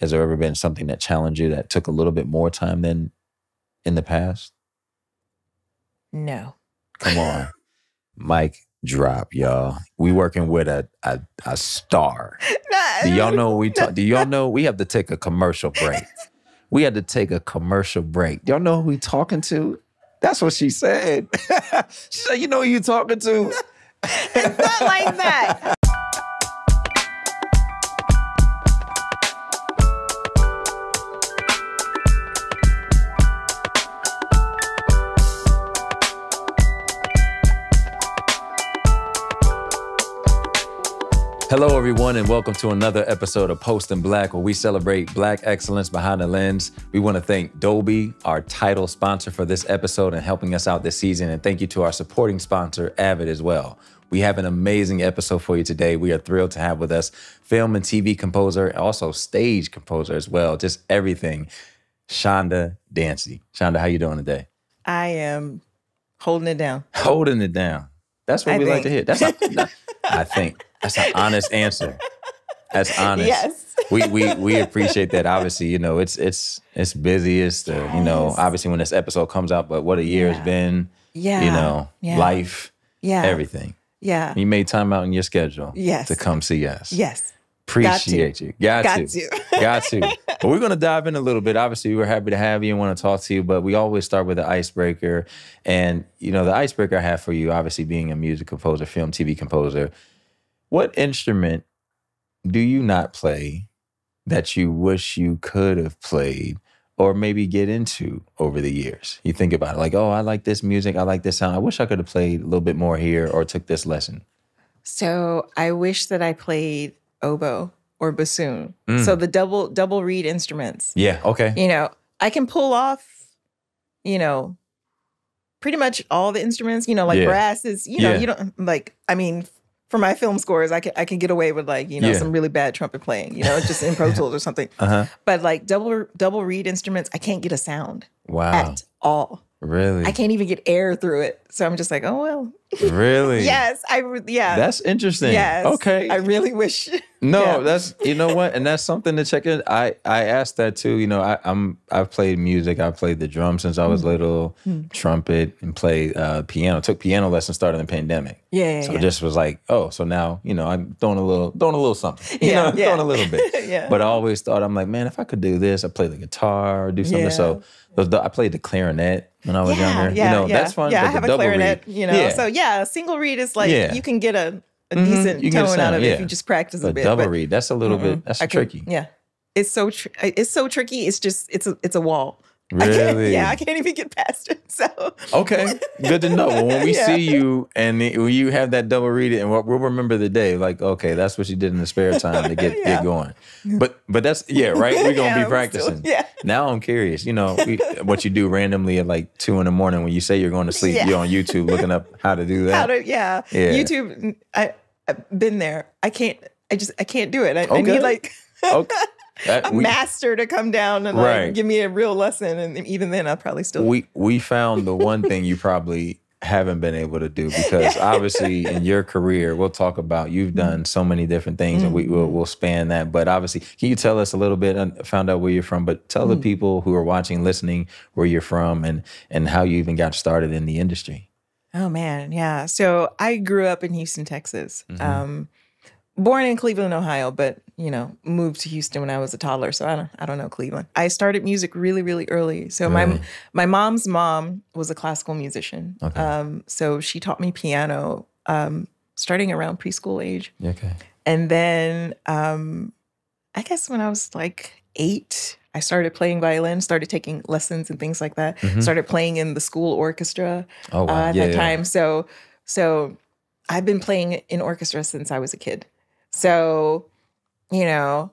has there ever been something that challenged you that took a little bit more time than in the past? No. Come on. Mike drop, y'all. We working with a a, a star. Do y'all know we talk? Do y'all know we have to take a commercial break? We had to take a commercial break. Y'all know who we talking to? That's what she said. she said, "You know who you talking to." it's not like that. Hello, everyone, and welcome to another episode of Post in Black, where we celebrate Black excellence behind the lens. We want to thank Dolby, our title sponsor for this episode and helping us out this season. And thank you to our supporting sponsor, Avid, as well. We have an amazing episode for you today. We are thrilled to have with us film and TV composer, also stage composer as well, just everything. Chanda Dancy. Chanda, how you doing today? I am holding it down. Holding it down. That's what I we like to hear. That's a, I think that's an honest answer. That's honest. Yes. we we we appreciate that. Obviously, you know, it's it's it's busy. It's the you know, obviously when this episode comes out, but what a year Yeah. has been. Yeah. You know, Yeah. life, Yeah. everything. Yeah. You made time out in your schedule. Yes. To come see us. Yes. Appreciate you. Got, Got to. to. Got to. But we're going to dive in a little bit. Obviously, we're happy to have you and want to talk to you, but we always start with the icebreaker. And, you know, the icebreaker I have for you, obviously being a music composer, film, TV composer, what instrument do you not play that you wish you could have played or maybe get into over the years? You think about it like, oh, I like this music. I like this sound. I wish I could have played a little bit more here or took this lesson. So I wish that I played oboe or bassoon. Mm. So the double double reed instruments. Yeah. Okay. You know, I can pull off, you know, pretty much all the instruments, you know, like Yeah. brass is, you know, Yeah. you don't like I mean for my film scores, I can I can get away with like, you know, Yeah. some really bad trumpet playing, you know, just in Pro Tools or something. Uh huh. But like double double reed instruments, I can't get a sound Wow. at all. Really? I can't even get air through it. So I'm just like, oh well. Really? Yes, I yeah. That's interesting. yes. Okay. I really wish. no, yeah. that's you know what, and that's something to check in. I I asked that too. You know, I, I'm I've played music. I've played the drum since I was Mm-hmm. little, trumpet, and played uh, piano. Took piano lessons started the pandemic. Yeah, yeah, So yeah. just was like, oh, so now you know I'm doing a little, doing a little something. You Yeah, know, yeah. throwing a little bit. Yeah. But I always thought I'm like, man, if I could do this, I play the guitar, or do something. Yeah. So I played the clarinet when I was younger. Yeah, you know, yeah. that's fun. Yeah, but I have a clarinet, you know. Yeah. So yeah, a single reed is like Yeah. you can get a, a mm-hmm. decent you get a tone out sound, of it if you just practice a bit. double reed, that's a little bit. mm-mm, That's I can- tricky. yeah. It's so tr- it's so tricky. It's just it's a it's a wall. I can't, Really? yeah, I can't even get past it. So Okay, good to know. Well, when we Yeah. see you and it- when you have that double read it, and we'll, we'll remember the day. Like, okay, that's what you did in the spare time to get Yeah. get going. But but that's yeah, right. We're gonna Yeah, be practicing. still- yeah. Now I'm curious. You know we, what you do randomly at like two in the morning when you say you're going to sleep. You're on YouTube looking up how to do that. how to yeah. Yeah. YouTube I I've been there. I can't I just I can't do it. I, I Okay. need like okay. That- a we, master to come down and Right. like give me a real lesson and even then I'll probably still we we found the one thing you probably haven't been able to do because obviously in your career we'll talk about you've done so many different things and we will we'll span that but obviously can you tell us a little bit and found out where you're from but tell the people who are watching listening where you're from and and how you even got started in the industry Oh man, yeah. So I grew up in Houston, Texas. Mm-hmm. Um, born in Cleveland, Ohio, but you know, moved to Houston when I was a toddler. So I don't, I don't know Cleveland. I started music really, really early. So Really? my my mom's mom was a classical musician. Okay. Um, so she taught me piano um, starting around preschool age, okay and then um, I guess when I was like eight. I started playing violin, started taking lessons and things like that. Mhm. Started playing in the school orchestra oh wow uh, at yeah, that yeah. time. So, so I've been playing in orchestra since I was a kid. So, you know,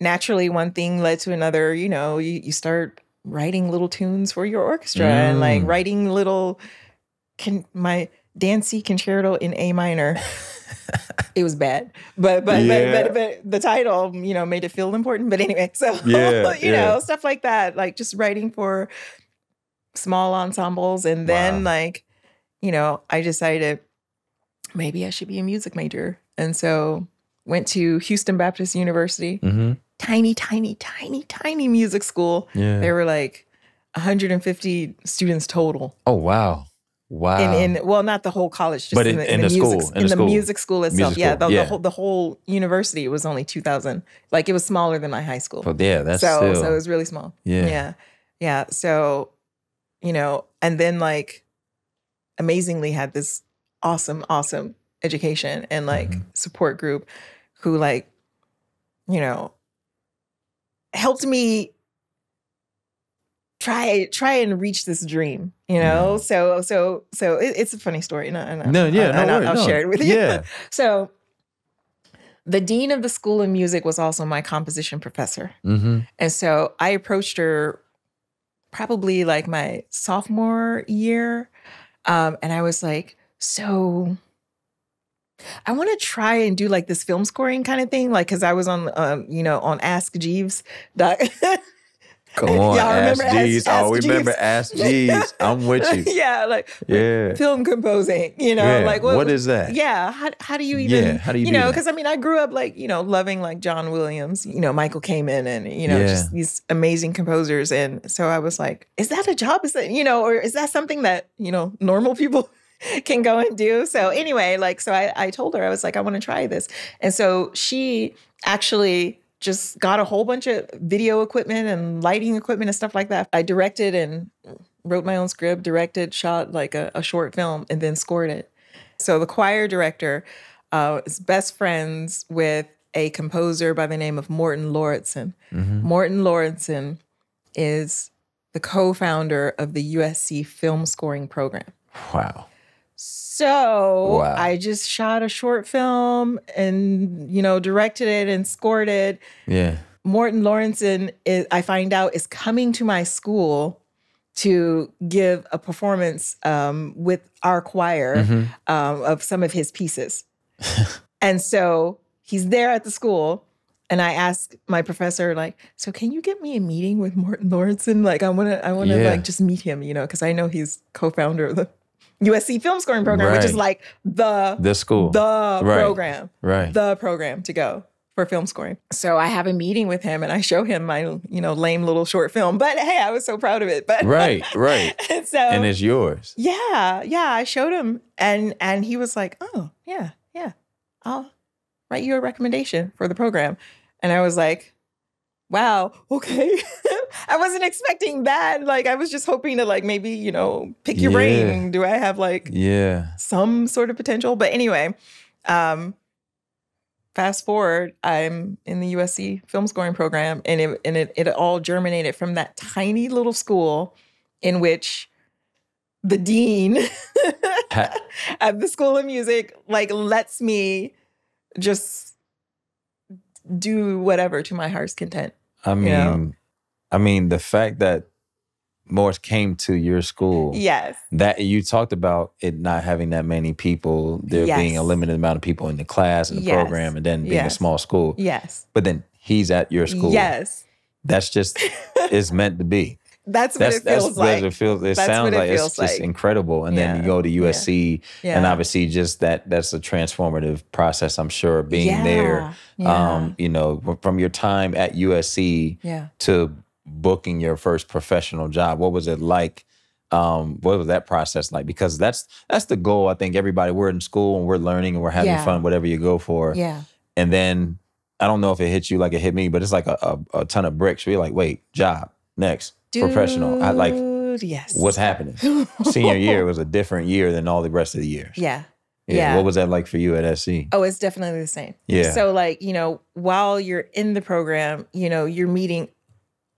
naturally, one thing led to another. You know, you you start writing little tunes for your orchestra and like Mm. writing little. Can my Dancy concerto in A minor? it was bad, but but, Yeah. but but but the title, you know, made it feel important. But anyway, so Yeah, you yeah. know, stuff like that, like just writing for small ensembles, and then Wow. like, you know, I decided maybe I should be a music major, and so went to Houston Baptist University. mm-hmm. tiny, tiny, tiny, tiny music school. Yeah. There were like 150 students total. Oh wow. Wow. In, in well, not the whole college, just But in, in- the, in the music, school, in the the school. music school itself. Music yeah, school, the, yeah. The, whole, the whole university was only 2,000. Like it was smaller than my high school. But yeah, that's so still so it was really small. Yeah. Yeah. Yeah. So, you know, and then like amazingly had this awesome, awesome education and like Mhm. support group who like, you know, helped me try try and reach this dream, you know? So so so it, it's a funny story. And, I- No, yeah, and no I'll, I'll no. share it with you. Yeah. so the dean of the School of Music was also my composition professor. Mm-hmm. And so I approached her probably like my sophomore year. Um, and I was like, so I want to try and do like this film scoring kind of thing. Like, cause I was on, um, you know, on Ask Jeeves. Doc- Come on, Y'all Ask remember Ask- G's. Ask Oh, remember Ask Jeeves. I'm with you. yeah. Like Yeah. film composing, you know, yeah. like what is that? yeah how, how do you even Yeah, how do you do know because i mean i grew up like you know loving like john williams you know michael kamen and you know Yeah. just these amazing composers and so i was like is that a job is that you know or is that something that you know normal people can go and do so anyway like so i, I told her i was like i want to try this and so she actually just got a whole bunch of video equipment and lighting equipment and stuff like that i directed and wrote my own script directed shot like a, a short film and then scored it so the choir director uh, is best friends with a composer by the name of Morten Lauridsen. Mhm. Morten Lauridsen is the co-founder of the USC film scoring program. Wow. So Wow. I just shot a short film and you know directed it and scored it. Yeah. Morten Lauridsen is I find out is coming to my school to give a performance um, with our choir Mhm. um, of some of his pieces. and so he's there at the school. And I asked my professor, like, so can you get me a meeting with Morten Lauridsen? Like, I wanna, I wanna Yeah. like just meet him, you know, because I know he's co-founder of the USC film scoring program, which is like the The school. the Right. program right. the program to go for film scoring. So I have a meeting with him and I show him my, you know, lame little short film. But hey, I was so proud of it. But right. Right. and so And it's yours. yeah, yeah, I showed him and and he was like, "Oh, yeah, yeah. I'll write you a recommendation for the program." And I was like, "Wow, okay." I wasn't expecting that. Like I was just hoping to like maybe, you know, pick your Yeah. brain. Do I have like Yeah. some sort of potential. But anyway, um, fast forward, I'm in the USC film scoring program, and it and it, it all germinated from that tiny little school in which the dean at the School of Music like lets me just do whatever to my heart's content. I mean, Yeah. I mean, the fact that Morris came to your school, Yes. that you talked about it not having that many people, there being a limited amount of people in the class and the Yes. program, and then being a small school. Yes. But then he's at your school. Yes. That's just it's meant to be. That's what That's it feels that's like. what it feels. It That's sounds what it like it's feels just like. incredible. And then you go to USC, Yeah. and obviously just that that's a transformative process. I'm sure being there. Yeah. Um, you know, from your time at USC yeah. to booking your first professional job, what was it like? Um, what was that process like? Because that's that's the goal. I think everybody we're in school and we're learning and we're having Yeah. fun, whatever you go for. Yeah. And then I don't know if it hit you like it hit me, but it's like a, a, a ton of bricks. We're like, wait, job next, professional. I like yes. what's happening. Senior year was a different year than all the rest of the years. Yeah. Yeah. yeah. What was that like for you at SC? Oh, it's definitely the same. Yeah. So, like, you know, while you're in the program, you know, you're meeting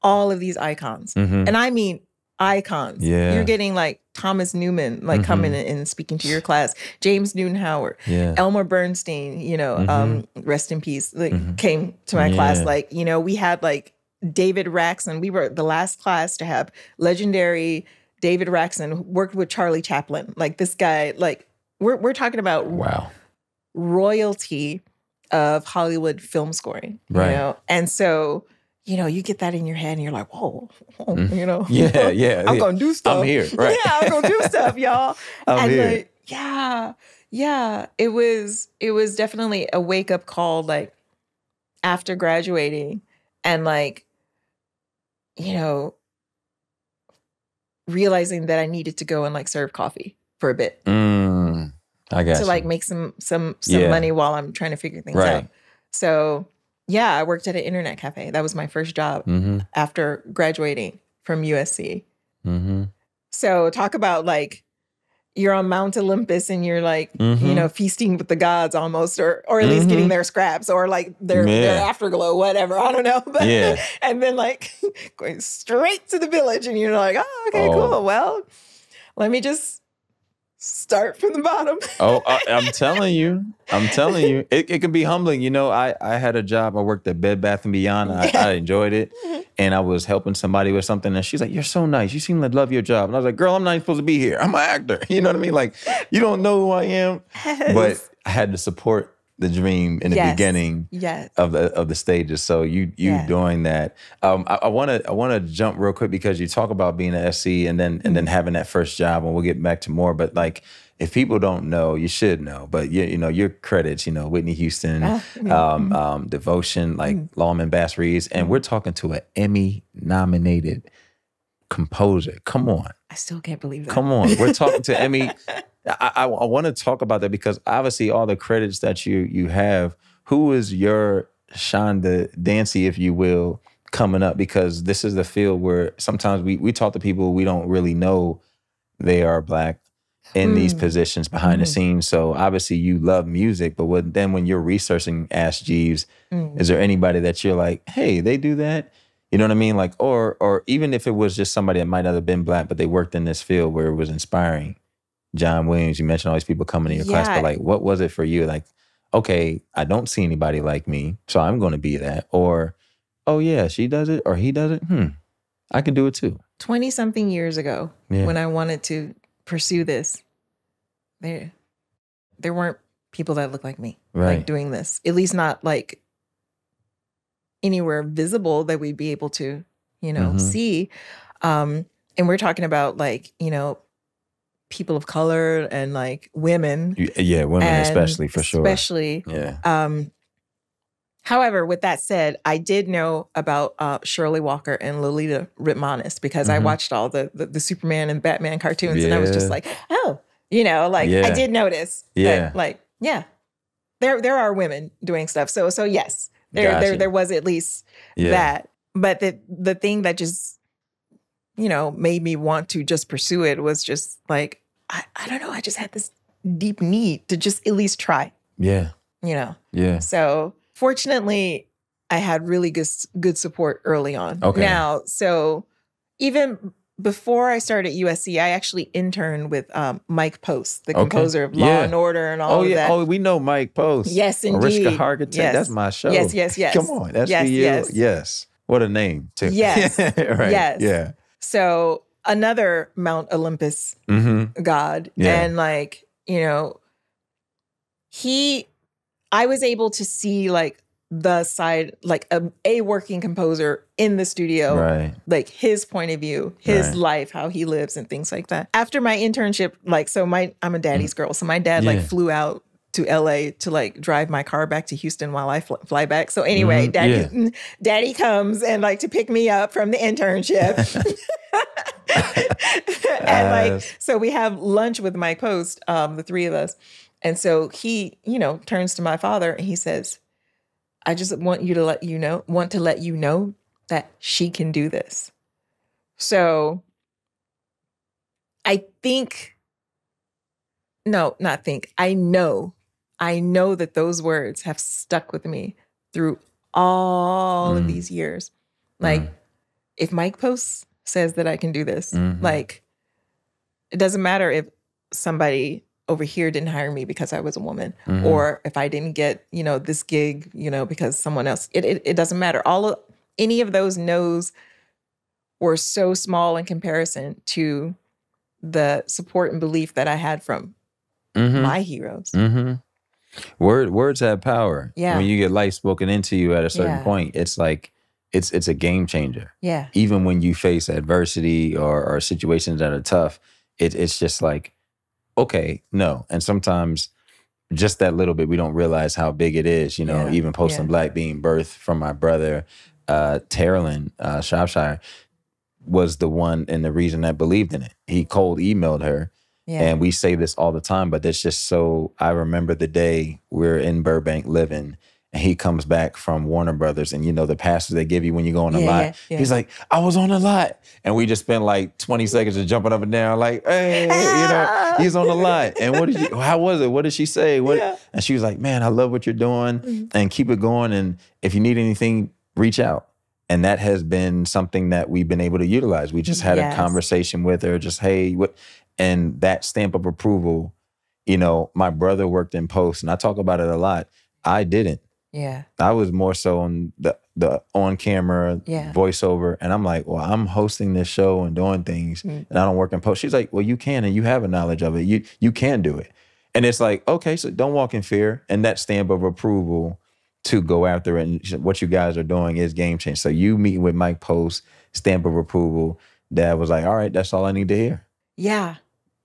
all of these icons. Mhm. And I mean icons. Yeah. You're getting like Thomas Newman, like Mhm. coming and speaking to your class, James Newton Howard, Yeah. Elmer Bernstein, you know, um, rest in peace, like Mhm. came to my class. Like, you know, we had like David Raksin. We were the last class to have legendary David Raksin worked with Charlie Chaplin. Like this guy, like we're we're talking about wow. royalty of Hollywood film scoring. Right. You know? And so, you know, you get that in your head and you're like, whoa, whoa, Mhm. you know. Yeah, yeah. I'm yeah. gonna do stuff. I'm here, right. Yeah, I'm gonna do stuff, y'all. I'm and here. like, yeah, yeah. It was it was definitely a wake up call, like after graduating and like, you know, realizing that I needed to go and like serve coffee for a bit Mm, I got to you. like make some some some Yeah. money while I'm trying to figure things Right. out. So yeah, I worked at an internet cafe. That was my first job Mm-hmm. after graduating from USC. Mm-hmm. So talk about like you're on Mount Olympus and you're like, you Mhm. know, feasting with the gods almost, or or at least getting Mhm. their scraps or like their their afterglow, whatever. I don't know. But Yeah. and then like going straight to the village and you're like, oh, okay, Oh. cool. Well, let me just start from the bottom. Oh, I, I'm telling you, I'm telling you, it, it can be humbling. You know, I I had a job. I worked at Bed Bath and Beyond. I, I enjoyed it, mm-hmm. and I was helping somebody with something. And she's like, "You're so nice. You seem to love your job." And I was like, "Girl, I'm not even supposed to be here. I'm an actor. You know what I mean? Like, you don't know who I am." But I had to support the dream in the Yes. beginning yes. of the of the stages. So you you Yeah. doing that. Um, I want to I want to jump real quick because you talk about being an SC and then and Mm-hmm. then having that first job, and we'll get back to more. But like, if people don't know, you should know. But you you know your credits, you know Whitney Houston, Mm-hmm. um, um, Devotion, like Lawmen Bass Reeves, and we're talking to an Emmy nominated composer. Come on. I still can't believe that. Come on, we're talking to Emmy. I, I, I want to talk about that because obviously all the credits that you you have. Who is your Chanda Dancy, if you will, coming up? Because this is the field where sometimes we we talk to people we don't really know they are black in these Mm. positions behind the Mhm. scenes. So obviously you love music, but when, then when you're researching Ask Jeeves, Mm. is there anybody that you're like, hey, they do that? You know what I mean? Like, or or even if it was just somebody that might not have been black, but they worked in this field where it was inspiring. John Williams, you mentioned all these people coming in your class, but like, what was it for you? Like, okay, I don't see anybody like me, so I'm going to be that. Or, oh yeah, she does it, or he does it. Hmm, I can do it too. 20 something years ago Yeah. when I wanted to pursue this, there there weren't people that looked like me Right. like doing this. At least not like anywhere visible that we'd be able to, you know, Mhm. see. Um and we're talking about like, you know, people of color and like women yeah, women especially for sure. Especially Yeah. um, however, with that said, I did know about uh, Shirley Walker and Lolita Ritmanis because I Mhm. watched all the, the the Superman and Batman cartoons, and I was just like, oh, you know, like I did notice. that, Yeah. like yeah, there there are women doing stuff. So so yes, there there there was at least Yeah. that. But the the thing that just you know made me want to just pursue it was just like I, I don't know. I just had this deep need to just at least try. Yeah. You know. Yeah. So fortunately, I had really good good support early on. Okay. Now, so even before I started at USC, I actually interned with um, Mike Post, the Okay. composer of Law Yeah. and Order and all Oh of yeah. that. Oh, we know Mike Post. Yes, indeed. indeed. Hargitay. Yes. That's my show. Yes, yes, yes. Come on. That's Yes, for you. yes. Yes. What a name, too. Yes. right. Yes. Yeah. So another Mount Olympus Mm-hmm. god Yeah. and like you know he i was able to see like the side like a, a working composer in the studio Right. like his point of view his Right. life how he lives and things like that after my internship like so my i'm a daddy's girl so my dad like Mm. Flew out to LA to like drive my car back to Houston while I fl- fly back. So anyway, Mhm, daddy daddy comes and like to pick me up from the internship. and like so we have lunch with Mike Post, um, the three of us. And so he, you know, turns to my father and he says, I just want you to let you know, want to let you know that she can do this. So I think, no, not think, I know, I know that those words have stuck with me through all of Mm. these years. Like, Mm. if Mike Post says that I can do this, Mhm. like, it doesn't matter if somebody over here didn't hire me because I was a woman, Mhm. or if I didn't get, you know, this gig, you know, because someone else. It it, it doesn't matter. All of any of those no's were so small in comparison to the support and belief that I had from Mhm. my heroes. Mm-hmm. Word words have power. Yeah. When you get life spoken into you at a certain Yeah. point, it's like it's it's a game changer. Yeah. Even when you face adversity or, or situations that are tough, it, it's just like, okay, no. And sometimes just that little bit, we don't realize how big it is. You know, Yeah. even posting Yeah. black being birthed from my brother, uh, Terlin uh, Shropshire was the one and the reason that believed in it. He cold emailed her, Yeah. and we say this all the time, but it's just so. I remember the day we're in Burbank living. And he comes back from Warner Brothers, and you know the passes they give you when you go on a Yeah, lot. yeah, yeah. He's like, "I was on a lot," and we just spent like twenty seconds of jumping up and down, like, "Hey, you know, he's on the lot." And what did you? How was it? What did she say? What? And she was like, "Man, I love what you're doing, mm-hmm. and keep it going. And if you need anything, reach out." And that has been something that we've been able to utilize. We just had Yes. a conversation with her, just hey, what? And that stamp of approval. You know, my brother worked in post, and I talk about it a lot. I didn't. yeah. I was more so on the the on camera Yeah. voiceover, and I'm like, well, I'm hosting this show and doing things, Mm. and I don't work in post. She's like, well, you can, and you have a knowledge of it. You you can do it, and it's like, okay, so don't walk in fear, and that stamp of approval to go after it. And what you guys are doing is game change. So you meeting with Mike Post, stamp of approval. Dad was like, all right, that's all I need to hear. Yeah.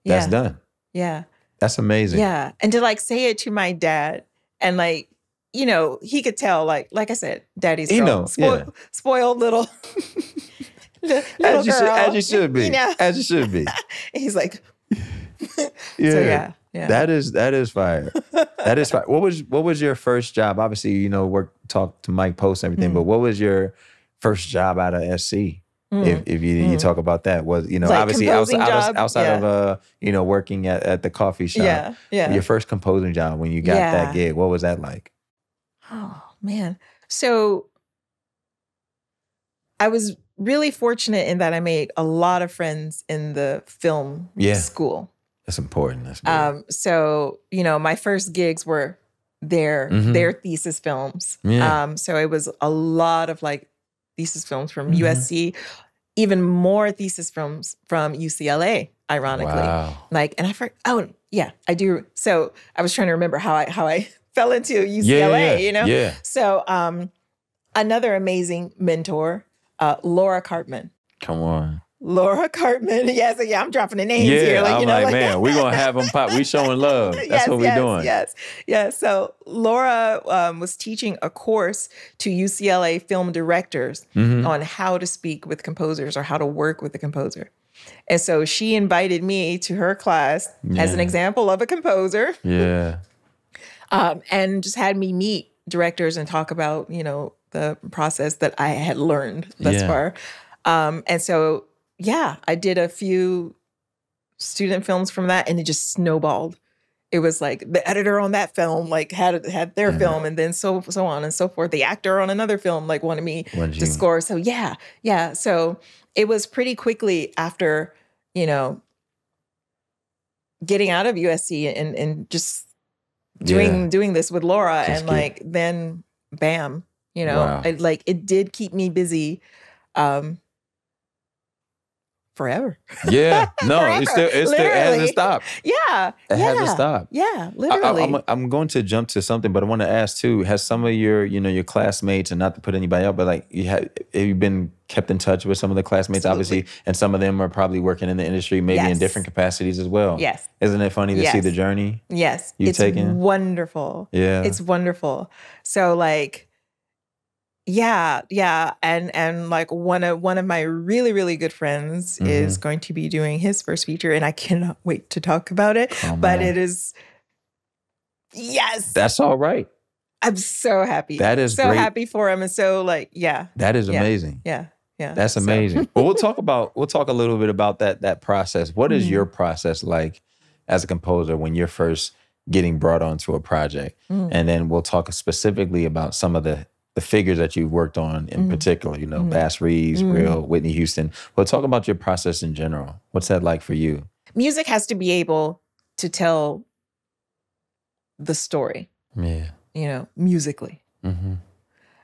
Yeah. That's done. Yeah. That's amazing. Yeah. And to like say it to my dad and like, you know, he could tell, like, like I said, daddy's girl, know, spoiled, yeah. spoiled little, little As you, should, as you should be. You know? As you should be. He's like, Yeah. so yeah, yeah. That is that is fire. that is fire. What was what was your first job? Obviously, you know, work talk to Mike Post and everything, Mm. but what was your first job out of SC? Mm. If if you, you Mm. talk about that, was you know Like obviously outside, outside, outside Yeah. of uh you know working at, at the coffee shop. yeah, yeah. Your first composing job when you got Yeah. that gig, what was that like? Oh man. So I was really fortunate in that I made a lot of friends in the film Yeah. school. That's important. That's. Um, so you know, my first gigs were their Mhm. their thesis films. Yeah. Um, so it was a lot of like thesis films from Mhm. USC, even more thesis films from UCLA, ironically. wow. Like, and I forgot. Oh, yeah, I do. So I was trying to remember how I how I fell into UCLA. yeah, You know. Yeah. So um, another amazing mentor, uh, Laura Karpman. Come on. Laura Karpman. Yeah, so yeah, I'm dropping the names Yeah. here. Like, I'm you know, like, like man, we're gonna have them pop. We showing love. That's yes, what we're yes, doing. Yes, yes. So Laura um, was teaching a course to UCLA film directors Mhm. on how to speak with composers or how to work with the composer. And so she invited me to her class as an example of a composer Yeah. um, and just had me meet directors and talk about, you know, the process that I had learned thus Yeah. far. Um, and so, yeah, I did a few student films from that and it just snowballed. It was like the editor on that film like had had their Mhm. film and then so so on and so forth. The actor on another film like wanted me to score. So yeah, yeah. So it was pretty quickly after, you know, getting out of USC and and just doing Yeah. doing this with Laura Just and keep- like then bam, you know, Wow. it, like it did keep me busy um forever. Yeah. No, it's still it's still it hasn't stopped. Yeah. It yeah, hasn't stopped. Yeah, I, literally. am I'm going to jump to something, but I want to ask too: Has some of your, you know, your classmates, and not to put anybody up, but like you have, have you been kept in touch with some of the classmates, Absolutely. obviously, and some of them are probably working in the industry, maybe in different capacities as well. yes. Isn't it funny to see the journey? Yes. It's taken- wonderful. Yeah. It's wonderful. So like yeah, yeah, and and like one of one of my really really good friends is Mm-hmm. going to be doing his first feature and I cannot wait to talk about it, Come but it is yes. That's all right. I'm so happy. That is so great. happy for him and so like yeah. That is Yeah. amazing. Yeah. Yeah. That's So- amazing. but we'll talk about we'll talk a little bit about that that process. What is Mhm. your process like as a composer when you're first getting brought onto a project? Mm. And then we'll talk specifically about some of the the figures that you've worked on in Mhm. particular, you know, Mhm. Bass Reeves, Mhm. Real, Whitney Houston. We'll talk about your process in general. What's that like for you? music has to be able to tell the story, Yeah. you know, musically. hmm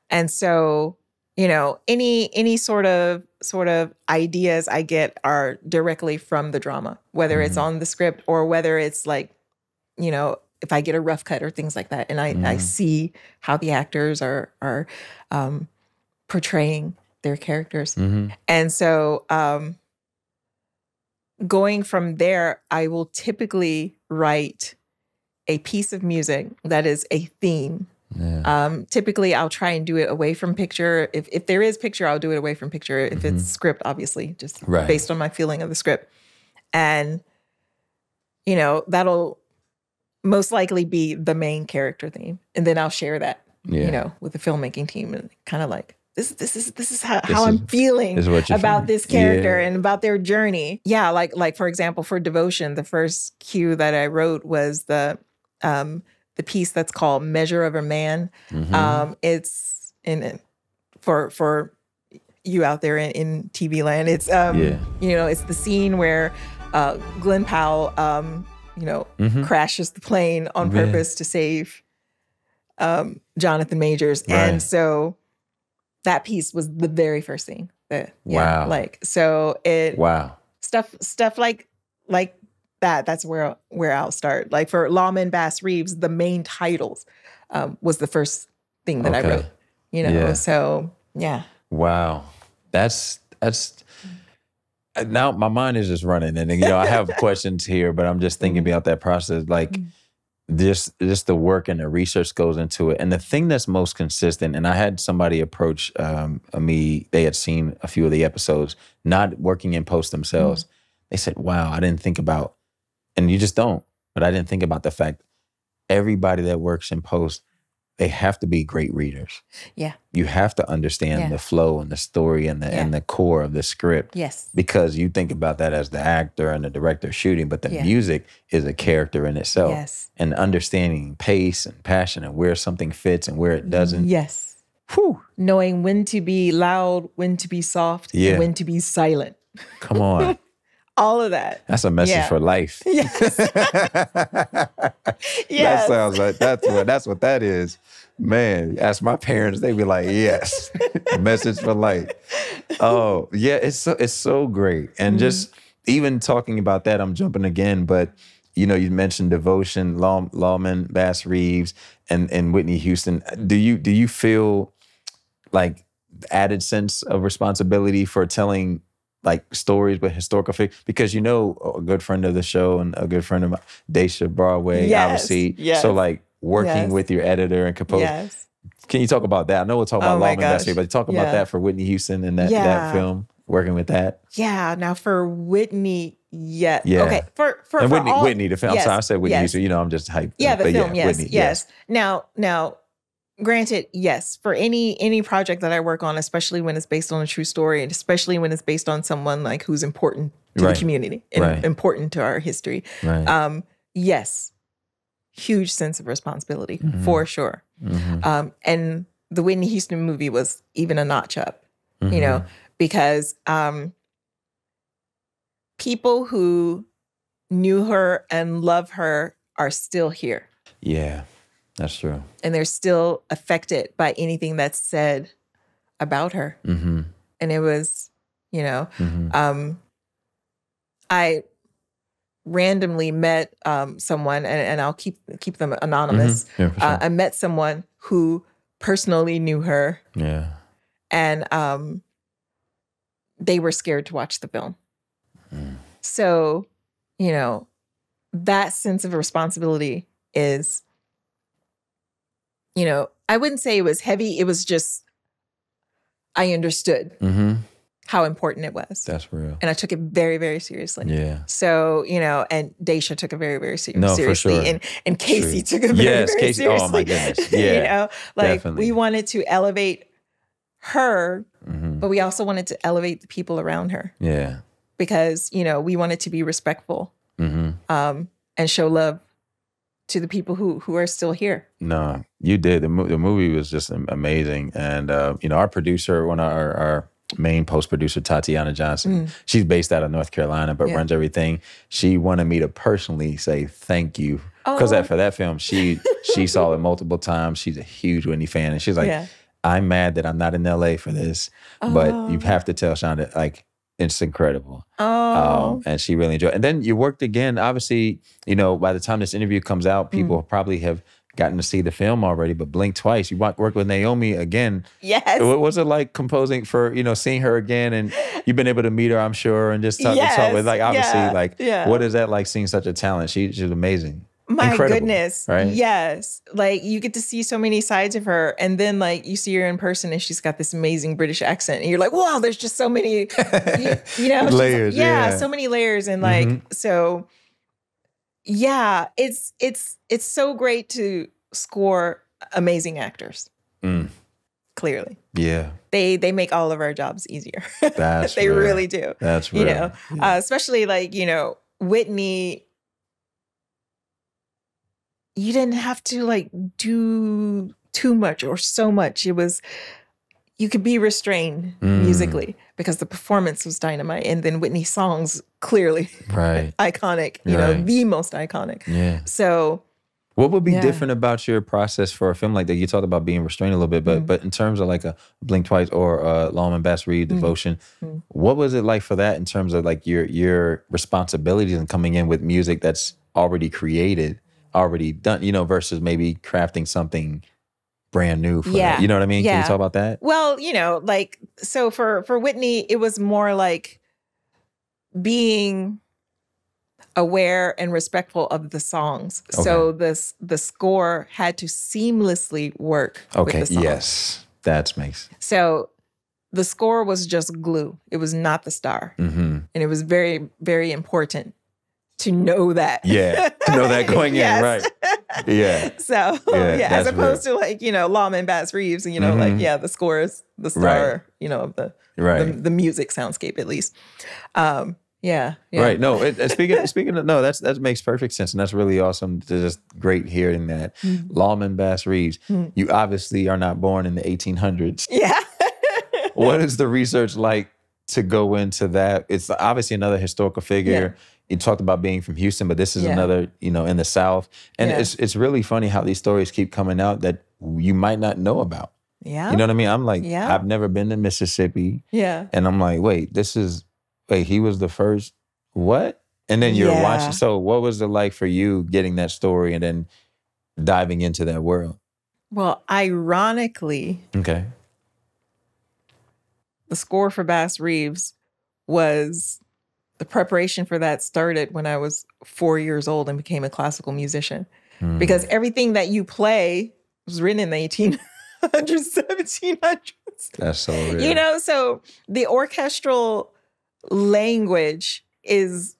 and so you know any any sort of sort of ideas i get are directly from the drama whether it's Mhm. on the script or whether it's like you know if i get a rough cut or things like that and i i Mhm. see how the actors are are um portraying their characters hmm and so um going from there i will typically write a piece of music that is a theme Um, typically, I'll try and do it away from picture. If if there is picture, I'll do it away from picture. If it's script, obviously, just Right. based on my feeling of the script, and you know that'll most likely be the main character theme, and then I'll share that Yeah. you know with the filmmaking team and kind of like this this is this is how, This how is- I'm feeling is about feeling. this character Yeah. and about their journey. Yeah, like like for example, for devotion, the first cue that I wrote was the um the piece that's called Measure of a Man. Mhm. Um it's in for for you out there in, in TV land. It's um Yeah. you know, it's the scene where uh Glen Powell um you know Mhm. crashes the plane on Yeah. purpose to save um Jonathan Majors. Right. And so that piece was the very first thing that yeah, Wow. like so it Wow. stuff stuff like like that that's where where I'll start. Like for Lawmen Bass Reeves, the main titles um, was the first thing that I Okay. wrote. You know, Yeah. so yeah. Wow. That's that's now my mind is just running and you know I have questions here, but I'm just thinking mm-hmm. about that process. Like mm-hmm. just just the work and the research goes into it. And the thing that's most consistent, and I had somebody approach um, uh, me, they had seen a few of the episodes, not working in post themselves. Mm-hmm. They said, Wow, I didn't think about and you just don't, but I didn't think about the fact everybody that works in post, they have to be great readers. Yeah. You have to understand Yeah. the flow and the story and the and the core of the script Yes. because you think about that as the actor and the director shooting, but the Yeah. music is a character in itself. Yes. And understanding pace and passion and where something fits and where it doesn't. Yes. Whew, Knowing when to be loud, when to be soft, Yeah. and when to be silent. come on. All of that. That's a message Yeah. for life. Yes. That sounds like that's what that's what that is. Man, ask my parents, they'd be like, yes. Message for life. Oh, yeah, it's so it's so great. And mm-hmm. just even talking about that, I'm jumping again, but you know, you mentioned devotion, Law, Lawmen, Bass Reeves, and and Whitney Houston. Do you do you feel like added sense of responsibility for telling like stories with historical figures? Because you know, a good friend of the show and a good friend of mine, Daysha Broadway, Yes, obviously. yes. So like working Yes. with your editor and composer. Yes. Can you talk about that? I know we'll talk about Oh my Lawmen Bass but talk about Yeah. that for Whitney Houston and that, Yeah. that film, working with that. Yeah. Now for Whitney, yeah. Yeah. Okay. For for, and for Whitney, all- Whitney, the film. Yes, sorry, I said Whitney yes. Houston. You know, I'm just hyped. Yeah, the but film. yes, Whitney, yes. Now, now, granted, yes, for any any project that I work on, especially when it's based on a true story, and especially when it's based on someone like who's important to Right. the community and Right. important to our history, Right. um, yes, huge sense of responsibility Mhm. for sure. Mhm. Um, and the Whitney Houston movie was even a notch up, you know, Mhm. because um, people who knew her and love her are still here Yeah, that's true. and they're still affected by anything that's said about her. Mm-hmm. And it was, you know, Mm-hmm. um, I randomly met um, someone, and, and I'll keep keep them anonymous. Yeah, sure. Uh, I met someone who personally knew her, yeah. and um, they were scared to watch the film. Mm. So, you know, that sense of responsibility is, you know, I wouldn't say it was heavy. It was just, I understood Mm-hmm. how important it was. That's real. and I took it very, very seriously. Yeah. So, you know, and Daysha took it very, very ser- No, for seriously. sure. And and Kasi True. took it very, Yes, very Kasi- seriously. oh my goodness. you Yeah, know, like definitely. we wanted to elevate her, Mm-hmm. but we also wanted to elevate the people around her Yeah. because, you know, we wanted to be respectful Mm-hmm. um, and show love to the people who who are still here. No, you did. The, mo- the movie was just amazing. And, uh, you know, our producer, one of our, our main post producer, Tatiana Johnson, she's based out of North Carolina, but Mm. Yeah. runs everything. She wanted me to personally say thank you. Because Oh. that for that film, she she saw it multiple times. She's a huge Whitney fan. And she's like, Yeah. I'm mad that I'm not in LA for this. But you Oh. have to tell Chanda, like, it's incredible. Oh, Um, and she really enjoyed. And then you worked again. Obviously, you know, by the time this interview comes out, Mm. people probably have gotten to see the film already. But blink twice. You work work with Naomi again. yes. What was it like composing for you know seeing her again? And you've been able to meet her, I'm sure, and just talk, talk with like obviously yeah, like yeah. what is that like seeing such a talent? She, she's amazing. My incredible, goodness. right? Yes. Like you get to see so many sides of her. And then like you see her in person and she's got this amazing British accent. And you're like, wow, there's just so many, you, you know, Layers, yeah. so many layers. And like, Mhm. so yeah, it's it's it's so great to score amazing actors. Mm. Clearly. Yeah, They they make all of our jobs easier. That's they real. really do. that's You real. know, Yeah. uh, especially like you know whitney you didn't have to like do too much or so much it was you could be restrained Mm. musically because the performance was dynamite and then Whitney songs clearly right. iconic you know the most iconic Yeah. so What would be Yeah. different about your process for a film like that? You talked about being restrained a little bit, but Mm. but in terms of like a Blink Twice or uh, Lawmen Bass Reed Mm. Devotion, Mm. what was it like for that in terms of like your your responsibilities and coming in with music that's already created, already done, you know, versus maybe crafting something brand new for Yeah. that. You know what I mean? Can Yeah. you talk about that? Well, you know, like so for for Whitney, it was more like being aware and respectful of the songs. So this the score had to seamlessly work. Okay. With the. Yes. That makes. So the score was just glue. It was not the star, hmm and it was very very important to know that. Yeah. To know that going Yes. in, right? Yeah. So Yeah, yeah, as opposed to like you know Lawmen Bass Reeves, and you know Mhm. like yeah, the score is the star, you know of the Right. the, the music soundscape at least. Um, yeah, yeah. Right. No. It, speaking speaking of no, that's that makes perfect sense, and that's really awesome. To just great hearing that. Mm. Lawman Bass Reeves. Mm. You obviously are not born in the 1800s. Yeah. what is the research like to go into that? It's obviously another historical figure. You talked about being from Houston, but this is Yeah. another, you know, in the South, and Yeah. it's it's really funny how these stories keep coming out that you might not know about. yeah. You know what I mean? I'm like, Yeah. I've never been to Mississippi. yeah. And I'm like, wait, this is wait, he was the first what? And then you're Yeah. watching. So what was it like for you getting that story and then diving into that world? Well, ironically, Okay. the score for Bass Reeves was the preparation for that started when I was four years old and became a classical musician. Hmm. Because everything that you play was written in the 1800s, 1700s. that's so real. You know, so the orchestral language is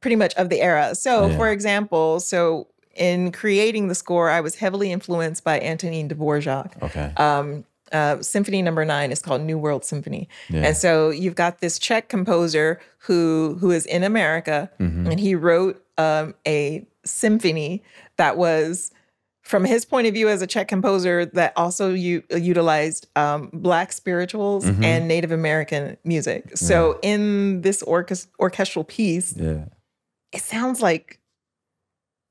pretty much of the era. So, Yeah. for example, so in creating the score, I was heavily influenced by Antonin Dvorak. Okay. Um, uh, Symphony Number Nine is called New World Symphony, Yeah. and so you've got this Czech composer who who is in America, Mhm. and he wrote um, a symphony that was from his point of view as a Czech composer that also u- utilized um, black spirituals Mhm. and Native American music. So in this orchest- orchestral piece, Yeah. it sounds like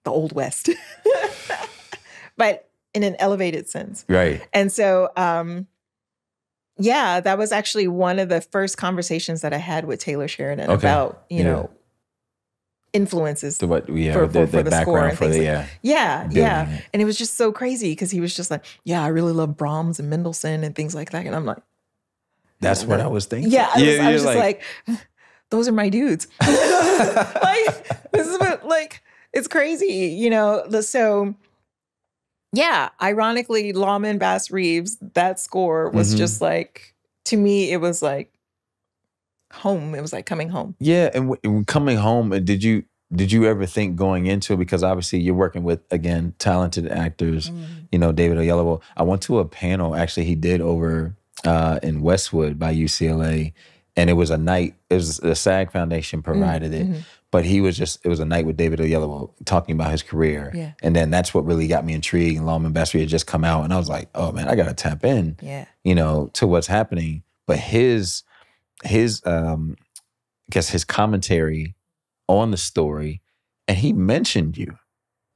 the old west, but in an elevated sense. Right. And so, um, yeah, that was actually one of the first conversations that I had with Taylor Sheridan Okay. about, you Yeah. know, influences. So what? Yeah. For- the, for- for the the score background for the like- yeah. yeah, building yeah. it. And it was just so crazy because he was just like, yeah, I really love Brahms and Mendelssohn and things like that. And I'm like, That's what I was thinking. yeah, I was, I was just like, those are my dudes. like, this is what, like, it's crazy, you know? So, yeah, ironically, Lawmen Bass Reeves, that score was Mhm. just like, to me, it was like home. It was like coming home. Yeah, and w- coming home, did you did you ever think going into it because obviously you're working with again talented actors, you know David Oyelowo. I went to a panel actually he did over uh, in Westwood by UCLA, and it was a night. It was the SAG Foundation provided it, mhm. but he was just it was a night with David Oyelowo talking about his career, Yeah. and then that's what really got me intrigued. And Lawmen Bass Reeves had just come out, and I was like, oh man, I gotta tap in Yeah. you know, to what's happening. But his his um I guess his commentary on the story, and he mentioned you.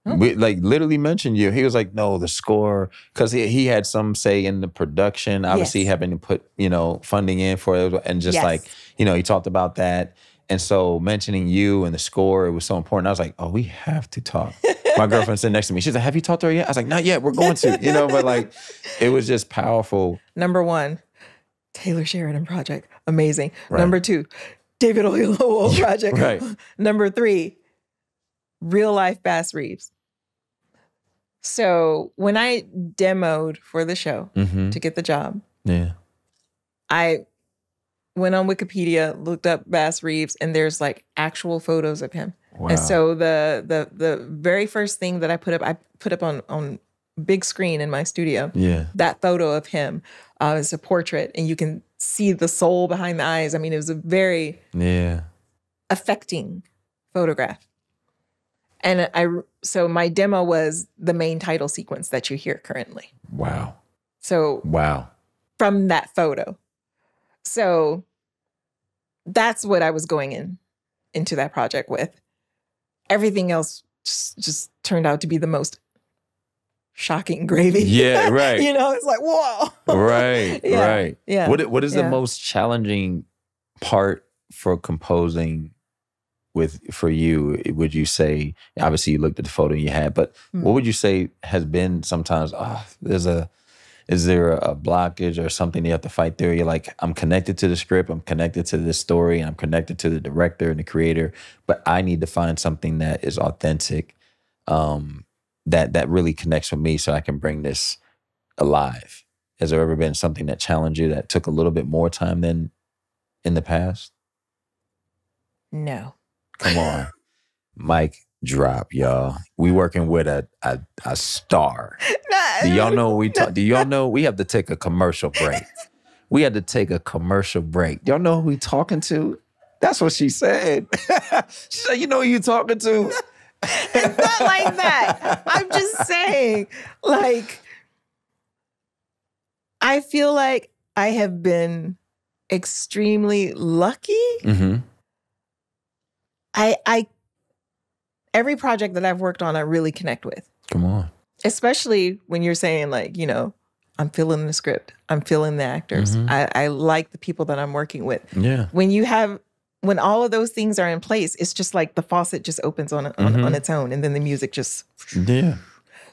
We, like literally mentioned you. He was like, "No, the score," because he, he had some say in the production. Obviously, Yes. having to put you know funding in for it, and just Yes. like you know, he talked about that. And so mentioning you and the score, it was so important. I was like, "Oh, we have to talk." My girlfriend sitting next to me. She's like, "Have you talked to her yet?" I was like, "Not yet. We're going to." You know, but like, it was just powerful. Number one, Taylor Sheridan Project. Amazing. Right. Number two, David Oyelowo Project. right. Number three, real life Bass Reeves. So when I demoed for the show Mm-hmm. to get the job, Yeah. I went on Wikipedia, looked up Bass Reeves, and there's like actual photos of him. Wow. And so the the the very first thing that I put up, I put up on on big screen in my studio. yeah. That photo of him uh, is a portrait, and you can see the soul behind the eyes. I mean, it was a very Yeah. affecting photograph. And I so my demo was the main title sequence that you hear currently. Wow. So Wow. from that photo. So that's what I was going in into that project with. Everything else just, just turned out to be the most shocking gravy. Yeah, right. you know, it's like, whoa. Right. Yeah, Right. Yeah. What What is the most challenging part for composing with for you? Would you say? Obviously, you looked at the photo you had, but Hmm. what would you say has been sometimes? Oh, there's a. Is there a blockage or something you have to fight through? You're like, I'm connected to the script, I'm connected to this story, and I'm connected to the director and the creator, but I need to find something that is authentic, um, that that really connects with me, so I can bring this alive. Has there ever been something that challenged you that took a little bit more time than in the past? no. Come on. Mic drop, y'all. We working with a a, a star. Do y'all know we talk? Do y'all know we have to take a commercial break? We had to take a commercial break. Y'all know who we talking to? That's what she said. she said, "You know who you talking to?" It's not like that. I'm just saying, like, I feel like I have been extremely lucky. Mm-hmm. I, I, every project that I've worked on, I really connect with, Come on. especially when you're saying, like, you know, I'm feeling the script, I'm feeling the actors. Mhm. I, I like the people that I'm working with. Yeah. When you have, when all of those things are in place, it's just like the faucet just opens on on, Mhm. on its own, and then the music just. Yeah.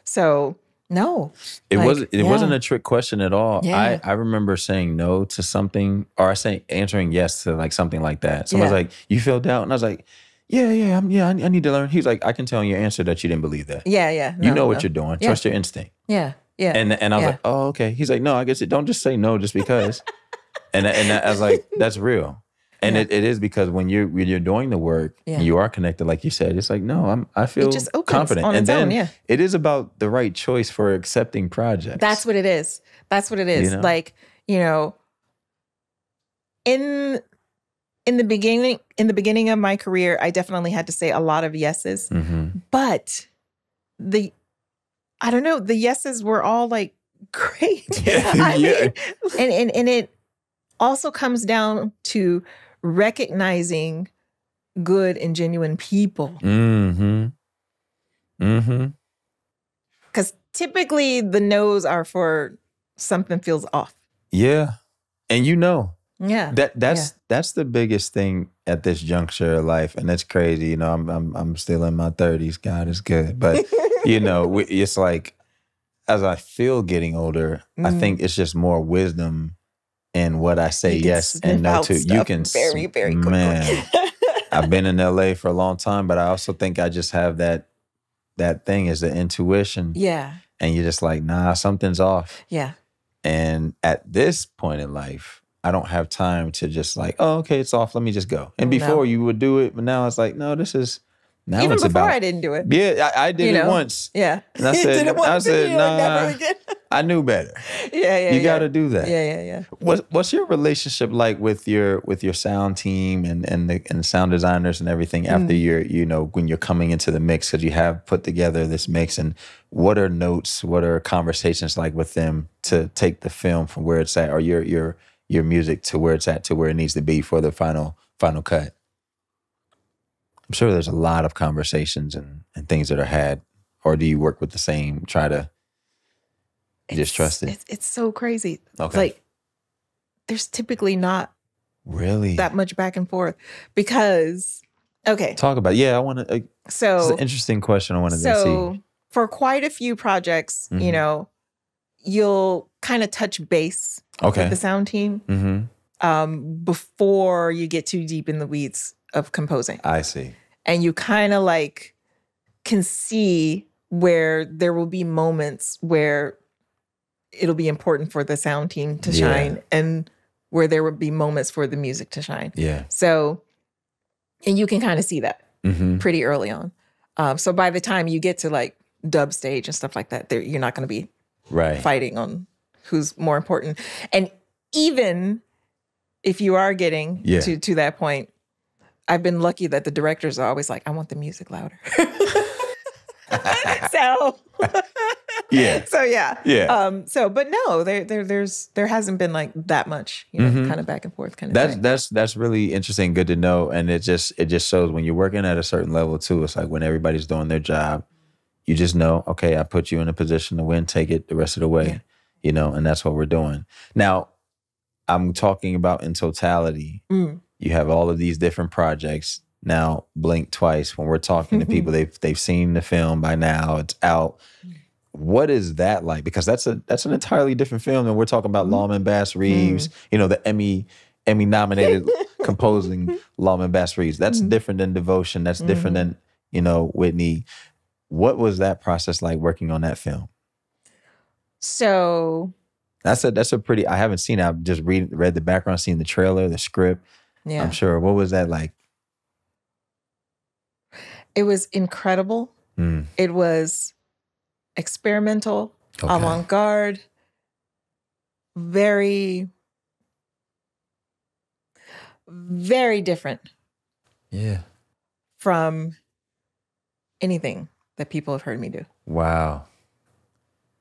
So no, It Like, wasn't. It yeah. wasn't a trick question at all. Yeah. I I remember saying no to something, or I say answering yes to like something like that. Someone's Yeah. like, "You filled out," and I was like, "Yeah, yeah, I'm, yeah. I, I need to learn." He's like, "I can tell in your answer that you didn't believe that. yeah, yeah. you no, know what no. you're doing. Yeah. Trust your instinct." Yeah, yeah. And and I was Yeah. like, "Oh, okay." He's like, "No, I guess it. Don't just say no just because." and and I was like, "That's real." And Yeah. it, it is because when you're when you're doing the work, Yeah. you are connected, like you said. It's like no, I'm I feel confident, and then own. Yeah, it is about the right choice for accepting projects. that's what it is. That's what it is. You know? Like you know, in in the beginning in the beginning of my career, I definitely had to say a lot of yeses, hmm but the I don't know, the yeses were all like great. Yeah, I yeah. mean, and, and and it also comes down to recognizing good and genuine people. Mm-hmm. Mm-hmm. Because typically the no's are for something feels off. Yeah. And you know, Yeah. that that's that's the biggest thing at this juncture of life. And it's crazy. You know, I'm I'm I'm still in my 30s. God is good. But you know, we- it's like as I feel getting older, I Mhm. think it's just more wisdom in what I say yes and no to. You can very, very quickly. Man, I've been in LA for a long time, but I also think I just have that that thing is the intuition. yeah. And you're just like, nah, something's off. Yeah. And at this point in life, I don't have time to just like, oh, okay, it's off. Let me just go. And No. before you would do it, but now it's like, no, this is now Even it's before about. I didn't do it. yeah, I, I did You it once. Yeah. And I said- did it once I said, you're like, never nah. I knew better. yeah, yeah. you yeah. got to do that. Yeah, yeah, yeah. What's what's your relationship like with your with your sound team and and the and sound designers and everything after Mm. you're you know when you're coming into the mix because you have put together this mix and what are notes what are conversations like with them to take the film from where it's at or your your your music to where it's at to where it needs to be for the final final cut. I'm sure there's a lot of conversations and and things that are had, or do you work with the same? Try to You just trust it? It's, it's so crazy. okay, Like, there's typically not really that much back and forth because, okay, talk about. Yeah, I want to. Uh, It's so an interesting question. I wanted to see. so for quite a few projects, Mhm. you know, you'll kind of touch base Okay. with the sound team Mm-hmm. um, before you get too deep in the weeds of composing, I see. and you kind of like can see where there will be moments where it'll be important for the sound team to Yeah. shine and where there will be moments for the music to shine. Yeah. So, and you can kind of see that hmm pretty early on. Um, so by the time you get to like dub stage and stuff like that, there you're not going to be Right. fighting on who's more important. And even if you are getting Yeah. to to that point, I've been lucky that the directors are always like, I want the music louder. so Yeah. so yeah. Yeah. Um, so but no, there there there's there hasn't been like that much, you know, Mhm. kind of back and forth kind of That's thing. that's that's really interesting, good to know, and it just it just shows when you're working at a certain level too. It's like when everybody's doing their job, you just know, okay, I put you in a position to win, take it the rest of the way, Yeah. You know, and that's what we're doing. Now, I'm talking about in totality. Mm. You have all of these different projects. Now, blink twice. When we're talking to people, they've they've seen the film by now. It's out. What is that like? Because that's a that's an entirely different film, and we're talking about mm-hmm. Lawmen Bass Reeves. Mm. You know, the Emmy Emmy nominated composing Lawmen Bass Reeves. That's mm. different than Devotion. That's different mm-hmm. than you know Whitney. What was that process like working on that film? So That's a that's a pretty. I haven't seen. it. I've just read read the background, seen the trailer, the script. yeah. I'm sure. What was that like? It was incredible. Mm, It was experimental, okay. avant garde, very, very different Yeah. from anything that people have heard me do. Wow.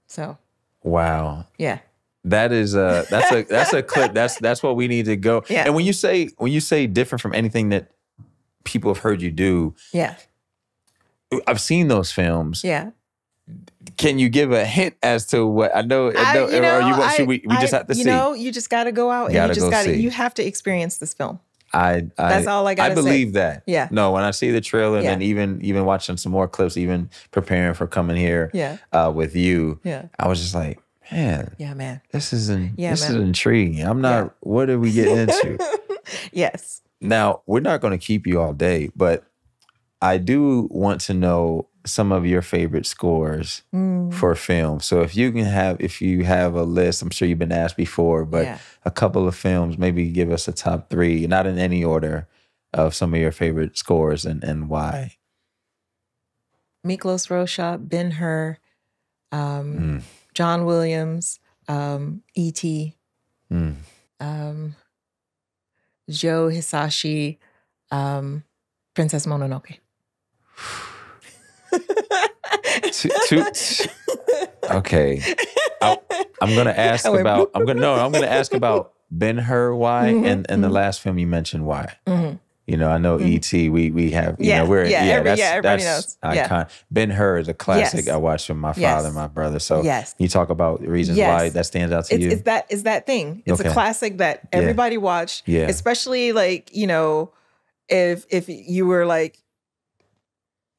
So, Wow. yeah. That is a that's a that's a clip. That's that's what we need to go. Yeah. And when you say when you say different from anything that people have heard you do, Yeah. I've seen those films. Yeah. Can you give a hint as to what I know? I know you know, or you want, should I- we we just I- have to you see. know, you just got to go out and you just got to, you have to experience this film. I, I That's all I gotta I say. believe that. Yeah. No, when I see the trailer and Yeah. then even even watching some more clips, even preparing for coming here Yeah. uh, with you, Yeah. I was just like, man, Yeah, man. this is in, Yeah, this is intriguing. I'm not. What are we getting into? Yes. Now, we're not going to keep you all day, but I do want to know some of your favorite scores Mm. for film. So if you can have if you have a list, I'm sure you've been asked before, but Yeah. a couple of films, maybe give us a top 3, not in any order of some of your favorite scores and and why. Miklos Rozsa, Ben Hur, um, Mm, John Williams, um, E.T., mm. um, Joe Hisaishi, um, Princess Mononoke. Two- two- Okay. I, am going to ask about I'm going to no, I'm going to ask about Ben Hur why Mhm, and and the mhm. last film you mentioned why. Mhm. You know, I know Mhm. ET. We we have you Yeah, know we're yeah, yeah, every- that's yeah, everybody that's knows. Yeah. icon. Ben Hur is a classic. Yes. I watched with my Yes. father and my brother. So Yes. you talk about the reasons why that stands out to It's, you. it's that is that thing. It's Okay. a classic that Yeah. everybody watched. Yeah. Especially like, you know, if if you were like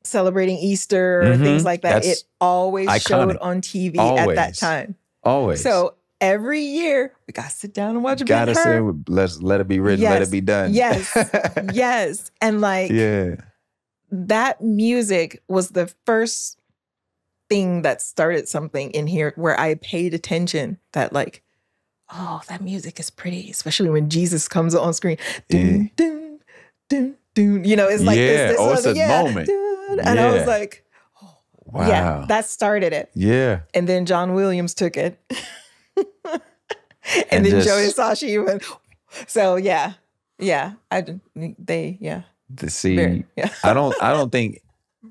celebrating Easter or Mhm. things like that, That's it always showed on TV at that time. Always. So every year we gotta sit down and watch a gotta say let's let it be written, let it be done. Yes. yes. And like yeah. that music was the first thing that started something in here where I paid attention that like, oh, that music is pretty, especially when Jesus comes on screen. Dun, dun, dun, dun. You know, it's like Yeah. this, this Oh, it's a moment. dun. And I was Yeah. like, Wow. yeah, that started it. yeah. And then John Williams took it. and, And then just- Joe Hisaishi went. So yeah, yeah, I they yeah, To see very, yeah. I don't I don't think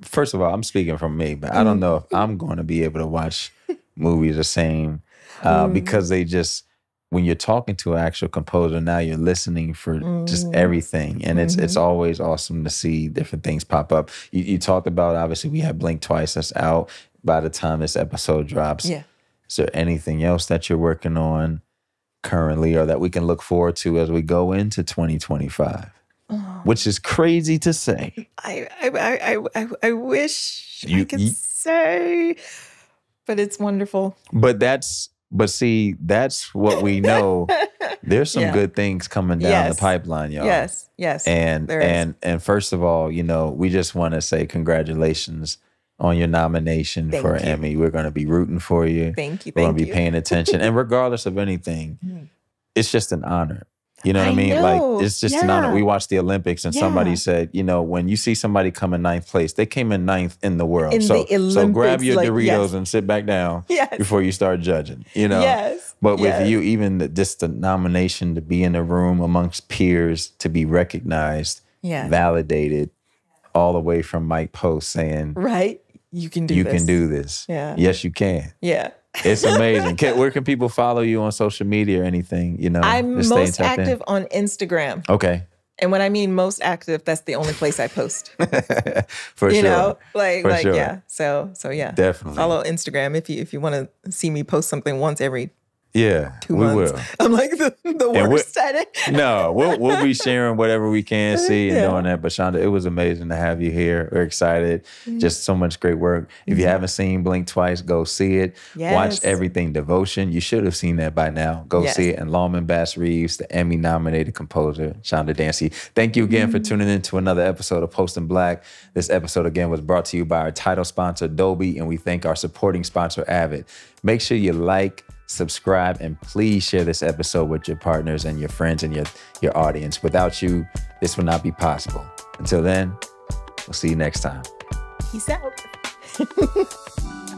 first of all, I'm speaking from me, but I don't know if I'm going to be able to watch movies the same uh, Mm. because they just when you're talking to an actual composer now you're listening for just Mm. everything and it's it's Mhm. always awesome to see different things pop up you, you talked about obviously we have blink twice that's out by the time this episode drops Yeah. is there anything else that you're working on currently or that we can look forward to as we go into 2025 Oh. which is crazy to say I I I I, I, I wish I You- could you- say, but it's wonderful. But that's but see, that's what we know. There's some Yeah. good things coming down Yes. the pipeline, y'all. Yes, yes. And is. and and first of all, you know, we just want to say congratulations on your nomination Thank for you. Emmy. We're going to be rooting for you. Thank you. We're going to be paying attention. and regardless of anything, Mm. it's just an honor. You know what I, I mean? know. Like it's just an honor. We watched the Olympics and somebody said, you know, when you see somebody come in ninth place, they came in ninth in the world. In so, the so grab your like, Doritos yes. and sit back down Yes. before you start judging. You know? Yes. But with Yes. you, even the, just the nomination to be in a room amongst peers, to be recognized, Yeah. validated, all the way from Mike Post saying, Right? You can do this. you this. can do this. Yeah. Yes, you can. Yeah. It's amazing. can, where can people follow you on social media or anything? You know, I'm most tapped in? active on Instagram. Okay. And when I mean most active, that's the only place I post. For you sure. know, like For like sure. yeah. So so yeah. Definitely. Follow Instagram if you if you want to see me post something once every Yeah, two we months. will. I'm like the, the worst at it. No, we'll we'll be sharing whatever we can see and Yeah. doing that. But Chanda, it was amazing to have you here. We're excited. Mm-hmm. Just so much great work. If you haven't seen Blink Twice, go see it. Watch everything Devotion. You should have seen that by now. Go Yes. see it. And Lawmen Bass Reeves, the Emmy nominated composer, Chanda Dancy. Thank you again Mm-hmm. for tuning in to another episode of Post in Black. This episode again was brought to you by our title sponsor, Dolby, and we thank our supporting sponsor, Avid. Make sure you like, subscribe, and please share this episode with your partners and your friends and your, your audience. Without you, this would not be possible. Until then, we'll see you next time. Peace out.